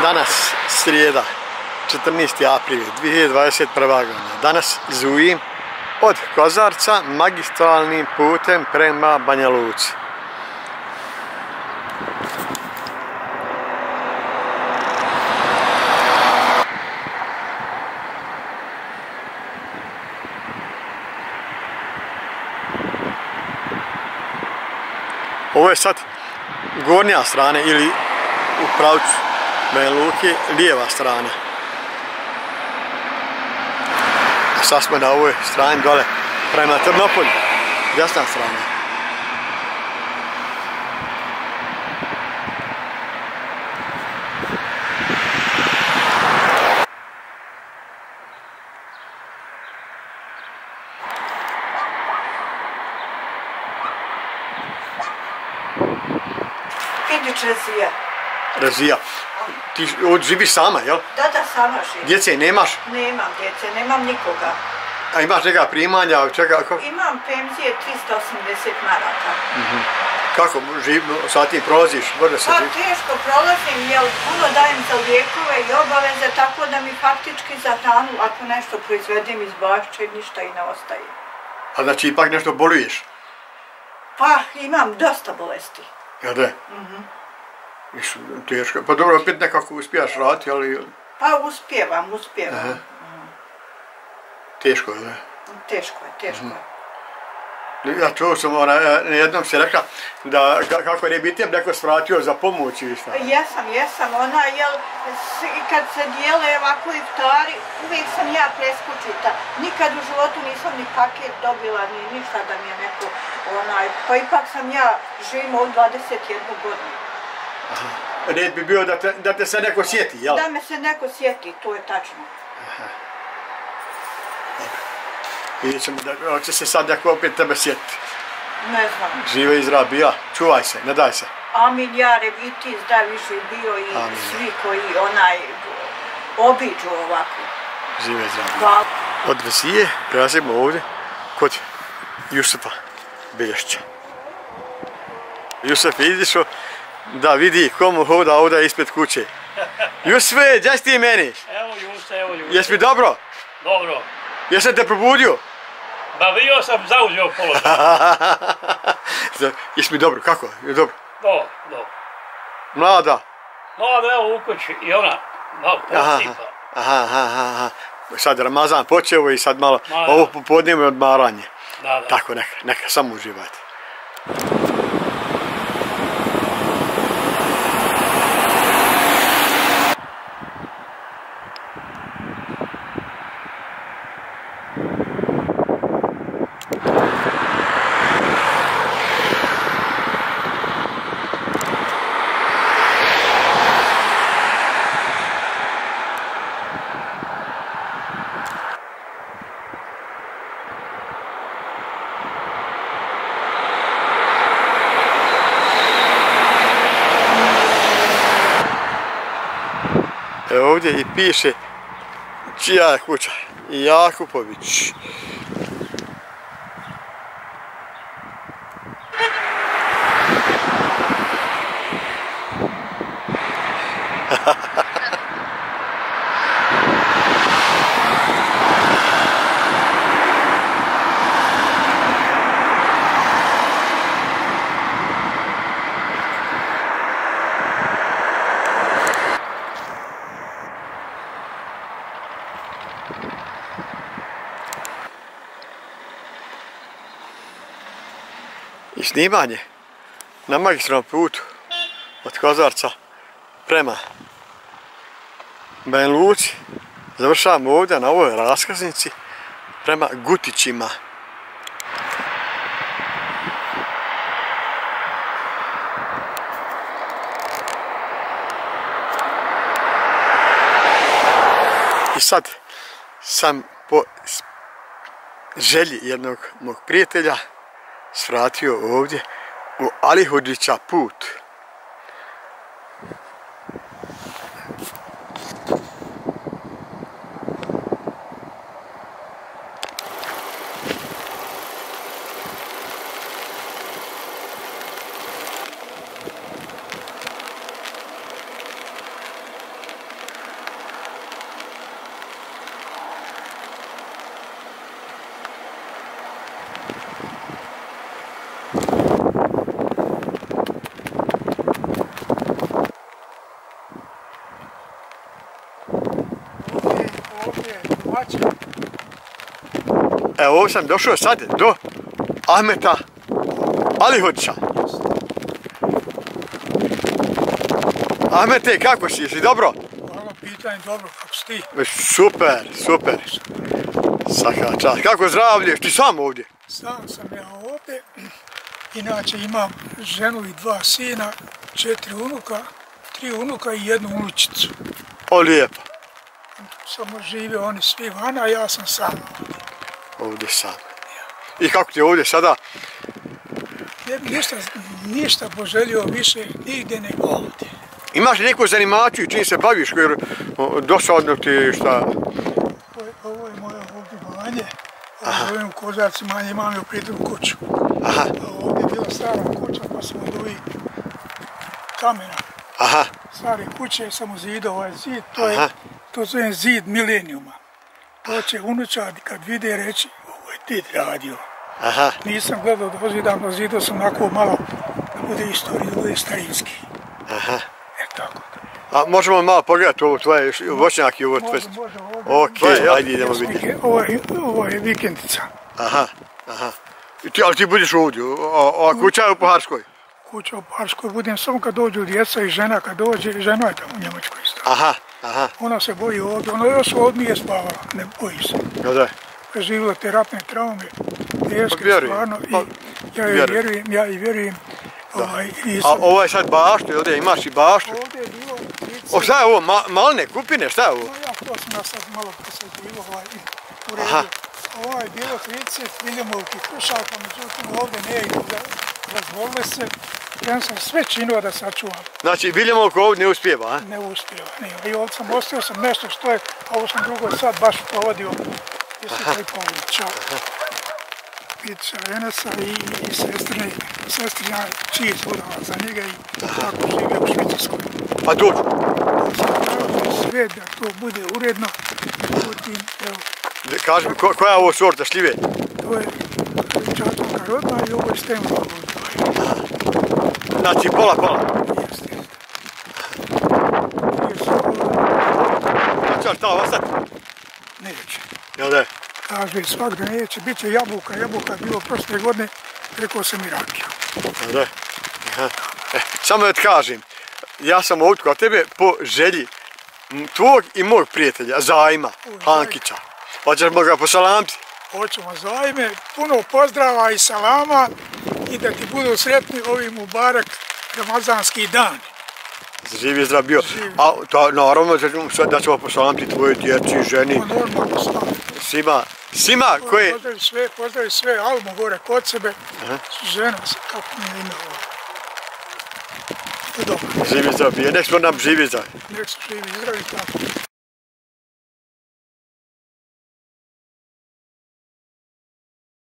Danas srijeda, 14. april 2021. godina. Danas zujim od Kozarca magistralnim putem prema Banja Luci. Ovo je sad gornja strana ili u pravcu Banja Luke, lijeva strana. A sad smo na ovoj strani dole prema Trnopolju, desna strana. Razvija. Ti živiš sama, jel? Da, da, sama živim. Djece nemaš? Nemam djece, nemam nikoga. A imaš neka primanja, čega, kako, Imam penzije 380 maraka. kako živ, sa tim prolaziš, brzo se Pa teško prolazim, jer puno dajem za lijekove i obaveze, tako da mi faktički za hranu, ako nešto proizvedem iz bašće, ništa i ne ostaje. A znači ipak nešto boluješ, Pa imam dosta bolesti. jel da? Viš, teško. Pa dobro, opet nekako uspijaš raditi, ali Pa uspijevam, uspijevam. Aha. teško, jel da? Teško je, teško je. Ja čuo sam, ona, e, jednom si rekla da ka- kako ne bi te neko svratio za pomoć i šta. Jesam, jesam, ona, jel, kad se dijele ovako iftari, uvijek sam ja preskočita. Nikad u životu nisam ni paket dobila, ni ništa da mi je neko, onaj, pa ipak sam ja živim od 21 godinu. Red bi bio da te, da te se neko sjeti, jel? Da me se neko sjeti, to je tačno. Vidjet ćemo da hoće se sad neko opet tebe sjetiti. Ne znam. Žive i zdrav bija, čuvaj se, ne daj se. Amin, jare, i ti zdrav više bio i Amin. svi koji onaj obiđu ovako. Žive i zdrav. Hvala. Od Vesije prelazimo ovdje kod Jusufa Belješća. Jusuf je izišao da vidi komu hoda ovdje ispred kuće. Jusufe, gdje si ti meni? Evo Justa, evo Justa. Jes mi dobro? Dobro. Jesam te probudio? Ba bio sam zauzeo položaj. Jes mi dobro, kako? Je dobro? Do, do. Mlada? Mlada evo u kući i ona malo Aha, posipa. aha, aha, aha. Sad Ramazan počeo i sad malo, ovo popodne je odmaranje. Da, da. Tako, neka, neka, samo uživajte. Evo ovdje i piše čija je kuća. Jakupović. Snimanje na magistralnom putu od Kozarca prema Banja Luci. Završavamo ovdje na ovoj raskaznici prema Gutićima. I sad sam po želji jednog mog prijatelja svratio ovdje u Alihudića put. Ovdje sam došao sad do Ahmeta Alihoća. Ahmete, kako si? Jesi dobro? Hvala pitanje, dobro, kako si ti? Super, super. Svaka čast. Kako zdravlje? Ti sam ovdje? Sam sam ja ovdje. Inače imam ženu i dva sina, četiri unuka, tri unuka i jednu unučicu. O, lijepo. Samo žive oni svi van, a ja sam sam ovdje. Sam. I kako ti je ovdje sada? Ne bi ništa, ništa poželio više nigdje nego ovdje. Imaš li neku zanimaciju čim se baviš? Jer dosadno ti je šta? Ovo je, moje ovdje manje. U Kozarci manje, imam u prijedu kuću. Aha, ovdje je bila stara kuća, pa sam od ovih kamena. aha, Stare kuće sam uzidao ovaj zid, to je, Aha. to zovem zid milenijuma. To će unučad kad vide reći, ovo je did radio. aha. Nisam gledao da ozidam, da zidao sam onako malo da bude istorija, da bude starinski. Aha. E tako. A možemo malo pogledati ovo tvoje voćnjake i ovo tvoje... Okej, ajde idemo vidjeti. Ovo je, ovo je vikendica. Aha, aha. Ti, ali ti budiš ovdje, o- ova kuća je u Poharskoj. Kuća u Parskoj budem samo kad dođu djeca i žena kad dođe, žena je tamo u Njemačkoj isto. Aha, aha, Ona se boji ovdje, ona još ovdje nije spavala, ne boji se. no da. Preživjela te ratne traume, teške Pa stvarno pa i ja joj vjerujem. vjerujem, ja i vjerujem. Ovaj, i A ovo je sad bašta, ovdje imaš i baštu. ovdje je bilo O, šta je ovo, ma, malne kupine, šta je ovo? no ja to sam ja sad malo presađivo, ovaj, u redu. Aha. Ovo je bilo 30 Viljemovki kušaka, međutim ovdje ne razvolile se. Ja sam sve činio da sačuvam. Znači, Viljamo oko ovdje ne uspijeva, a? ne uspio. Nije. I ovdje sam ostavio sam nešto što je, a ovo sam drugo sad baš provodio. Jesi taj Pavlića. Pića Enesa i, i sestrine, sestrina čiji sudala za njega i tako žive u Švicarskoj. Pa dođu. To sve da to bude uredno. Međutim, evo, Kaži mi, ko- koja je ovo sorta šljive? to je Čatonka rodna i ovo je Stemno rodna. Znači, pola, pola. Ovo Znači, šta ostati? neće. Jel da? kaže svak da neće, bit će jabuka, jabuka je bilo prošle godine, rekao sam i rakija. Jel da? Aha. E, samo da ti kažem, ja sam ovdje kod tebe po želji tvog i mog prijatelja, Zajma, Hankića. Hoćeš mu ga posalamiti? Hoćemo zajme, puno pozdrava i salama i da ti budu sretni ovi Mubarak Ramazanski dan. Živi zdrav bio. Živi. A to, naravno da ćemo, posalamiti tvojoj djeci, ženi, Pa normalno stav. svima, svima koje... Pozdravi sve, pozdravi sve, Almo gore kod sebe, žena se, kako mi je Živi zdrav bio, nek smo nam živi zdrav. nek se živi, zdravi tako.